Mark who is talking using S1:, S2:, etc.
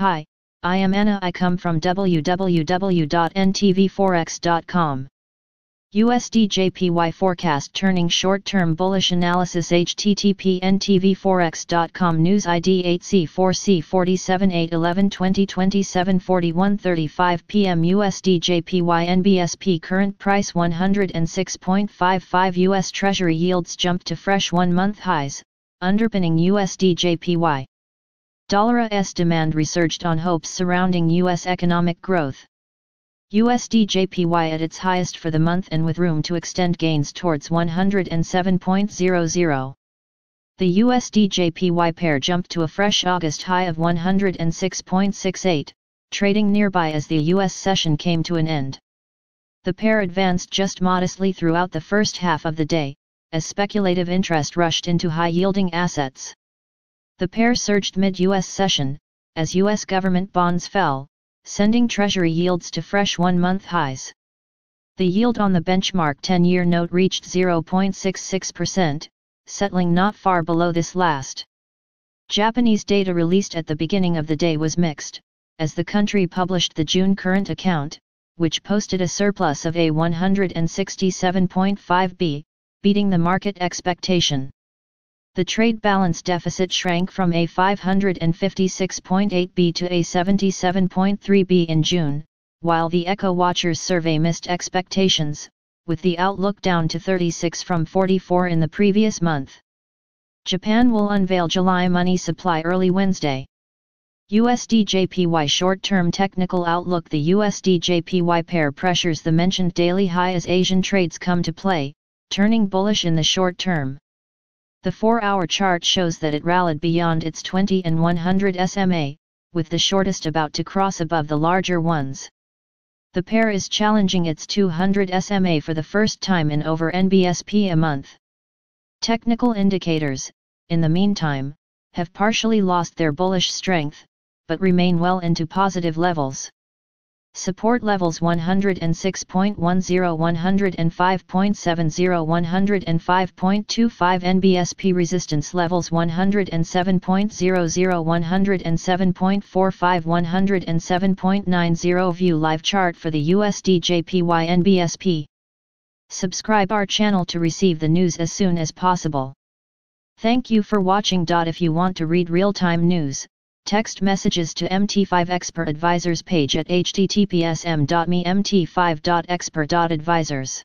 S1: Hi, I am Anna. I come from www.ntvforex.com. USD JPY forecast turning short-term bullish analysis http ntvforex.com news ID 8C4C 47 8 11 20 27 41 35 PM USD JPY NBSP current price 106.55 US Treasury yields jump to fresh one-month highs, underpinning USD JPY. Dollar S demand resurged on hopes surrounding US economic growth. USD JPY at its highest for the month and with room to extend gains towards 107.00. The USD JPY pair jumped to a fresh August high of 106.68, trading nearby as the US session came to an end. The pair advanced just modestly throughout the first half of the day, as speculative interest rushed into high-yielding assets. The pair surged mid-US session, as US government bonds fell, sending Treasury yields to fresh one-month highs. The yield on the benchmark 10-year note reached 0.66%, settling not far below this last. Japanese data released at the beginning of the day was mixed, as the country published the June current account, which posted a surplus of a 167.5 b, beating the market expectation the trade balance deficit shrank from a 556.8 b to a 77.3 b in June, while the Eco Watchers survey missed expectations, with the outlook down to 36 from 44 in the previous month. Japan will unveil July money supply early Wednesday. USD JPY short-term technical outlook The USD JPY pair pressures the mentioned daily high as Asian trades come to play, turning bullish in the short term. The 4-hour chart shows that it rallied beyond its 20 and 100 SMA, with the shortest about to cross above the larger ones. The pair is challenging its 200 SMA for the first time in over NBSP a month. Technical indicators, in the meantime, have partially lost their bullish strength, but remain well into positive levels. Support levels 106.10 105.70 105.25 NBSP resistance levels 107.00 107.45 107.90 View live chart for the USD JPY NBSP. Subscribe our channel to receive the news as soon as possible. Thank you for watching. If you want to read real-time news, Text messages to MT5 Expert Advisors page at https m.me mt5.expert.advisors.